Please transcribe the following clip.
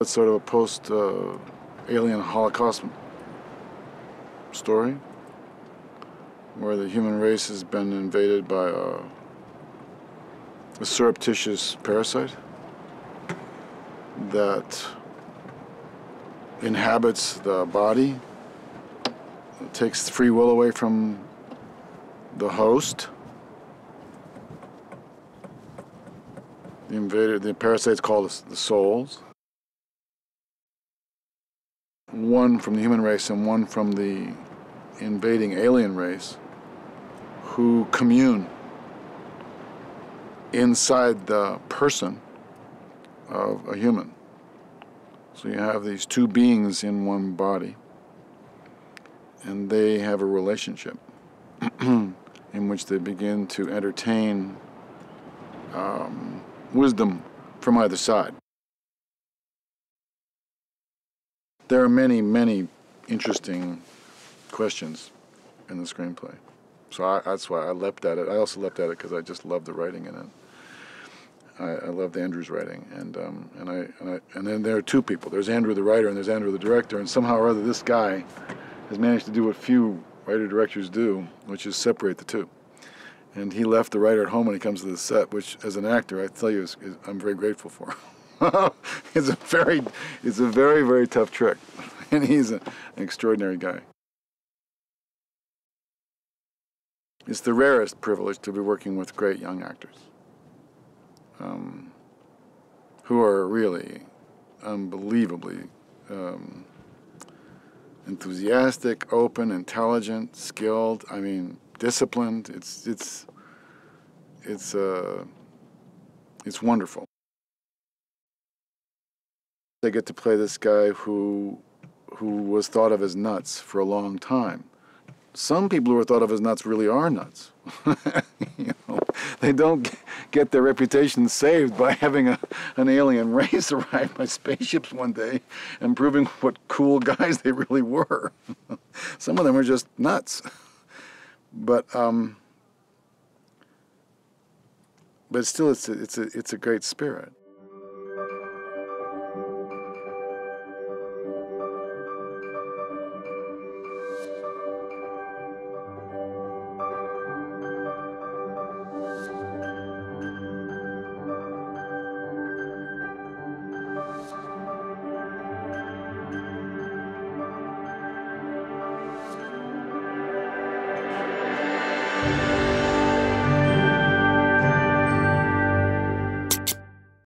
It's sort of a post uh, alien Holocaust story where the human race has been invaded by a, a surreptitious parasite that inhabits the body, takes free will away from the host. The invader, the parasite's called the souls. One from the human race and one from the invading alien race who commune inside the person of a human. So you have these two beings in one body, and they have a relationship in which they begin to entertain um, wisdom from either side. There are many, many interesting questions in the screenplay. So I, that's why I leapt at it. I also leapt at it because I just love the writing in it. I, I loved Andrew's writing, and um, and I, and I and then there are two people. There's Andrew the writer, and there's Andrew the director, and somehow or other this guy has managed to do what few writer directors do, which is separate the two. And he left the writer at home when he comes to the set, which, as an actor, I tell you, is, is, I'm very grateful for. it's a very, it's a very, very tough trick, and he's an extraordinary guy. It's the rarest privilege to be working with great young actors um, who are really unbelievably um, enthusiastic, open, intelligent, skilled. I mean, disciplined. It's it's it's uh, it's wonderful. They get to play this guy who who was thought of as nuts for a long time. Some people who are thought of as nuts really are nuts. you know, they don't get their reputation saved by having a, an alien race arrive by spaceships one day and proving what cool guys they really were. Some of them are just nuts. But um, but still, it's a, it's a, it's a great spirit. Bye.